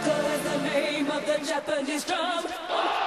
Is the name of the Japanese drum.